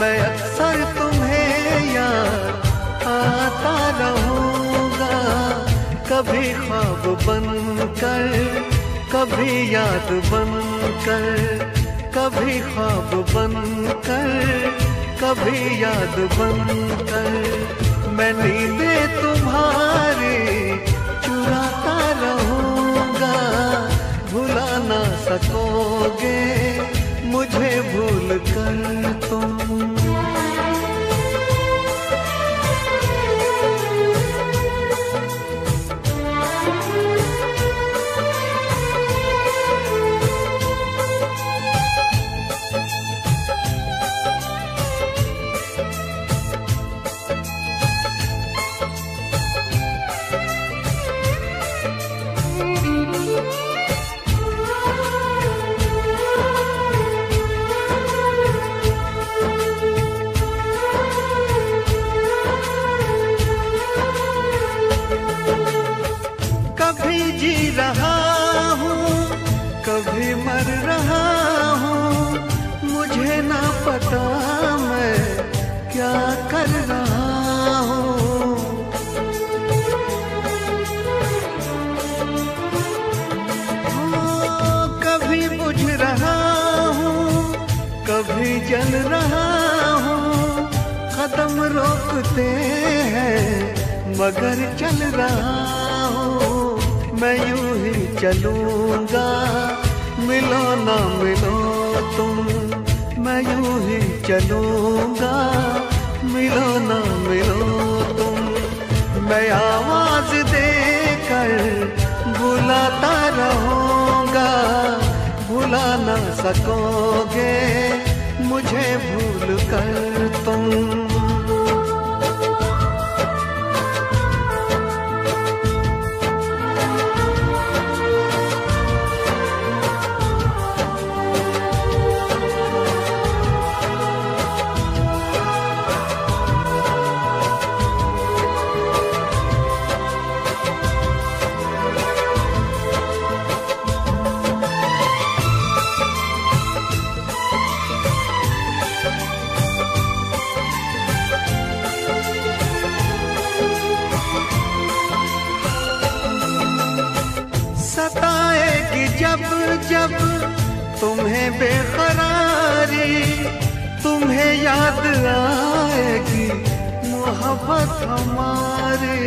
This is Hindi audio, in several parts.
मैं अक्सर तुम्हें याद आता रहूँगा। कभी ख्वाब बन कर कभी याद बन कर कभी ख्वाब बन कर कभी याद बन कर मैं नींदे तुम्हारी चुराता रहूँगा भुला ना सकोगे। मुझे भूल कर तुम पता मैं क्या कर रहा हूँ। हाँ, कभी बुझ रहा हूँ कभी जल रहा हूँ। कदम रोकते हैं मगर चल रहा हूँ। मैं यूँ ही चलूँगा मिलो ना मिलो तुम। चलूँगा, मिलो ना मिलो तुम। मैं आवाज़ देकर बुलाता रहूँगा, भुला ना सकोगे, मुझे भूल कर तुम। जब जब तुम्हें बेकरारी, तुम्हें याद आएगी मोहब्बत हमारी।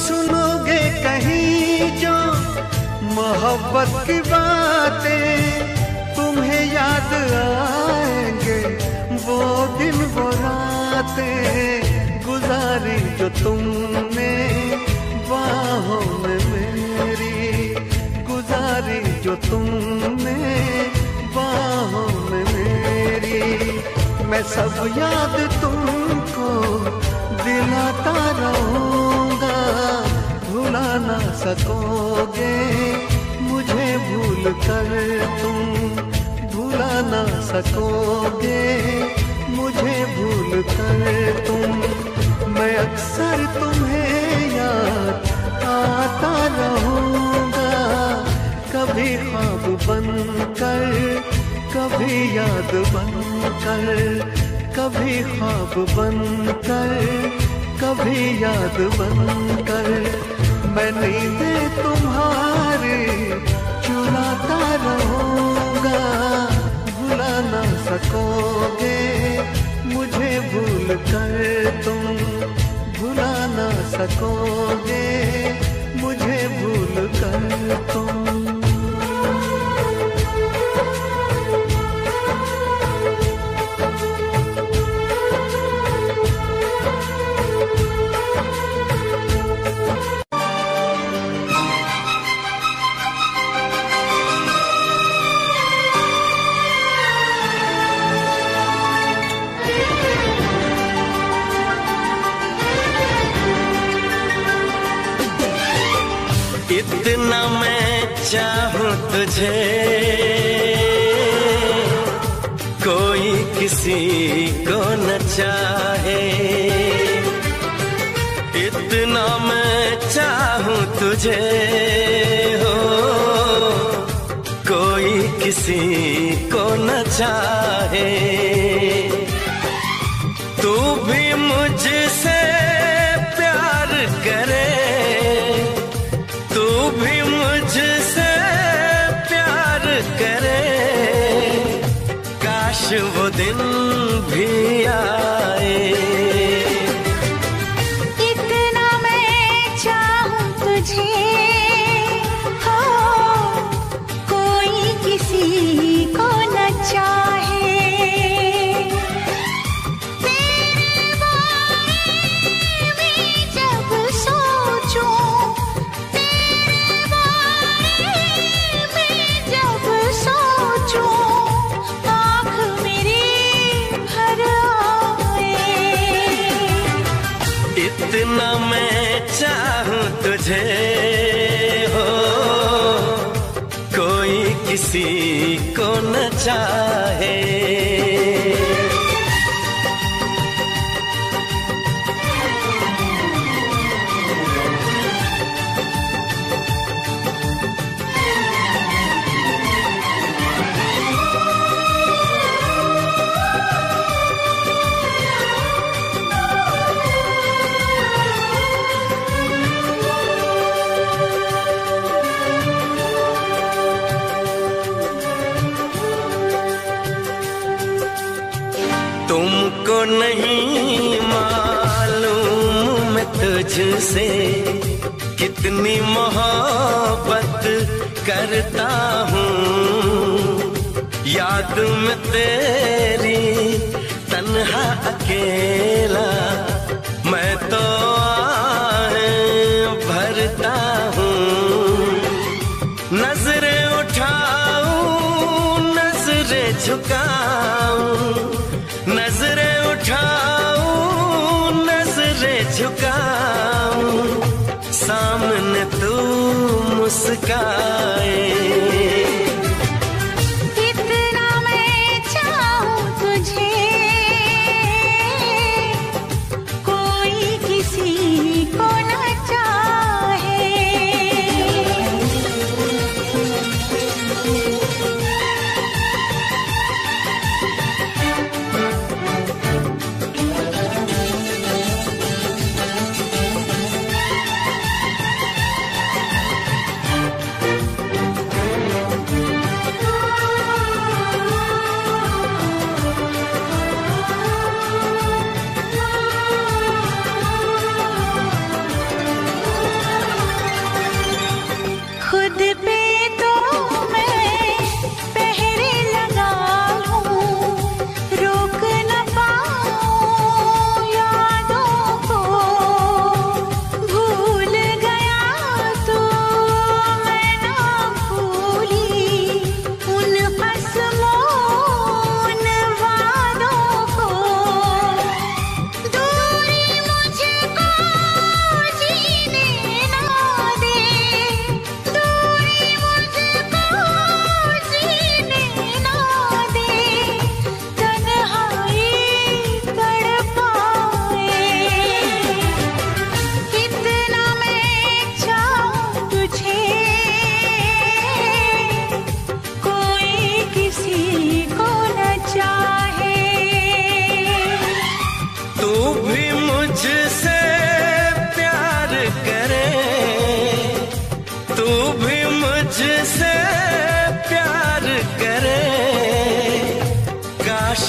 सुनोगे कहीं जो मोहब्बत की बातें तुम्हें याद आएँगे, वो दिन वो रातें। गुजारी जो तुमने, बाहों में मेरी गुजारी जो तुमने, बाहों में मेरी। मैं सब याद तुमको दिलाता रहूँगा, भुला ना सकोगे। मुझे भूल कर तुम भुला ना सकोगे। मुझे भूल कर तुम मैं अक्सर तुम्हें याद आता रहूँगा। कभी ख्वाब बन कर कभी याद बन कर कभी ख्वाब बन कर कभी याद बन कर मैं नींद तुम्हारी ना इतना मैं चाहूँ तुझे। कोई किसी को न चाहे। इतना मैं चाहूँ तुझे, हो। कोई किसी को न चाहे। के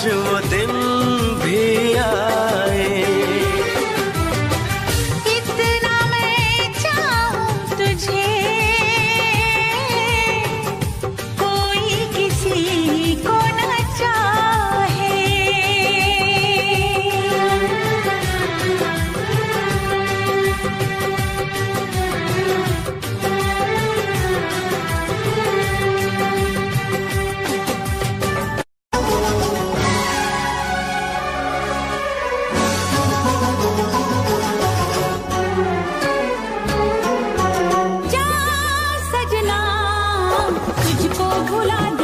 खुश वो दे de povo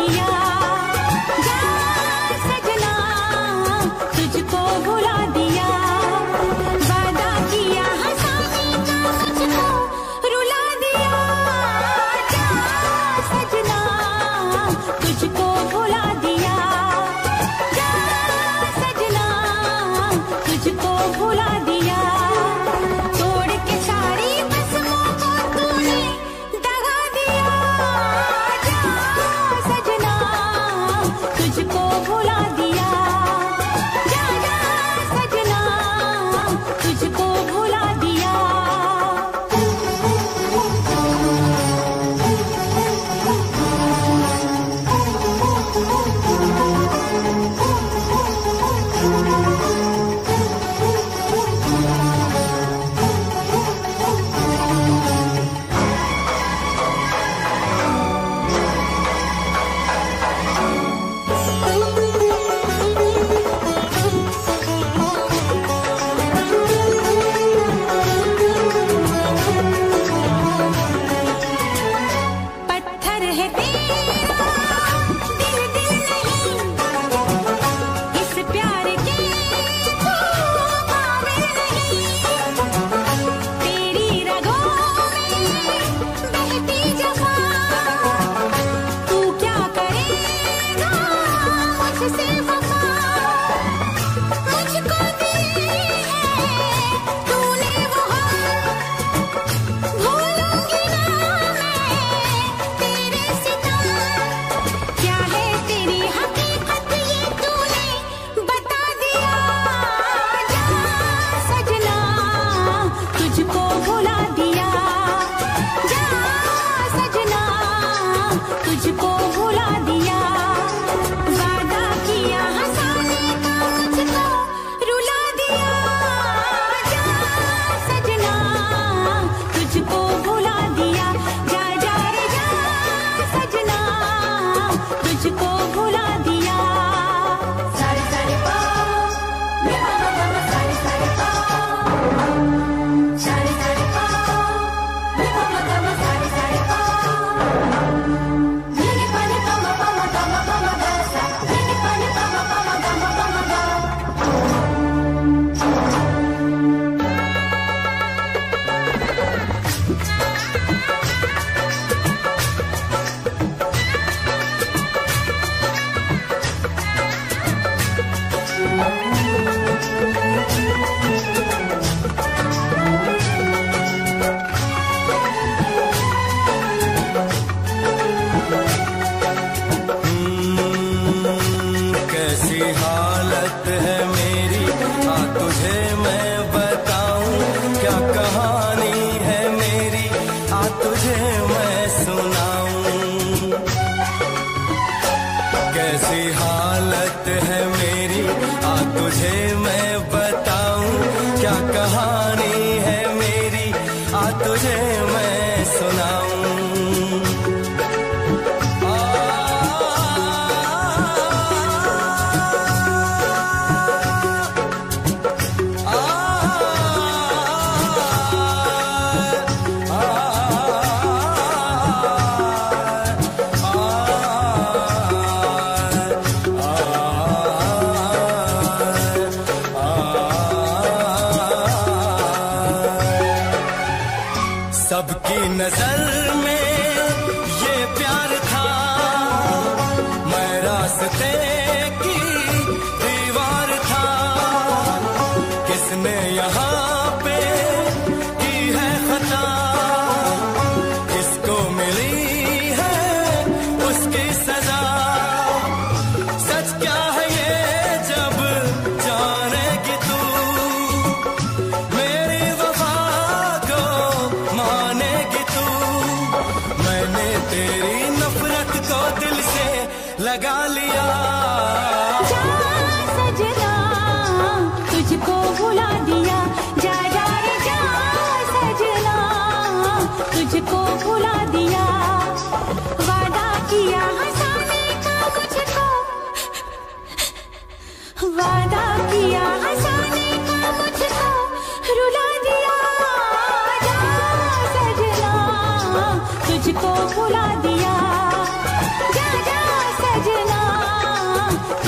नजर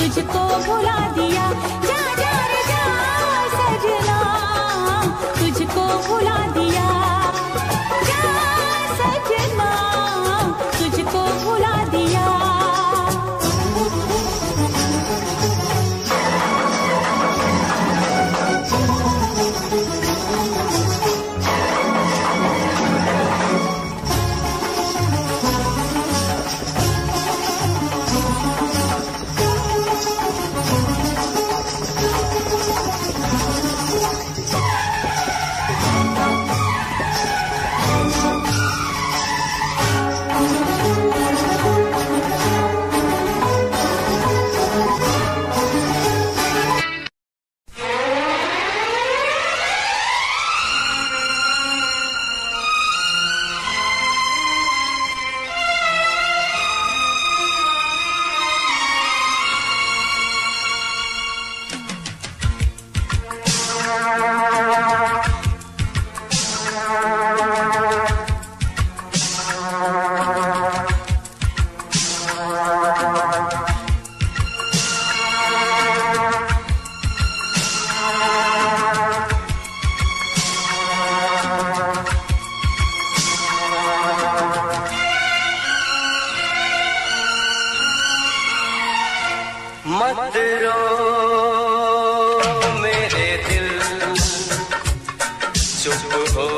de lá. मत रो मेरे दिल चुप हो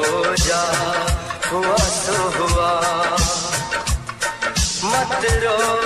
जा हुआ तो हुआ। मत रो